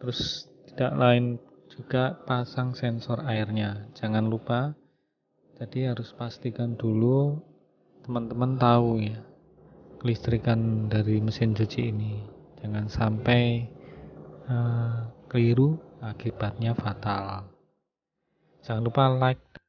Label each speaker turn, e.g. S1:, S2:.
S1: terus tidak lain juga pasang sensor airnya. Jangan lupa jadi harus pastikan dulu teman-teman tahu ya kelistrikan dari mesin cuci ini. Jangan sampai uh, keliru akibatnya fatal. Jangan lupa like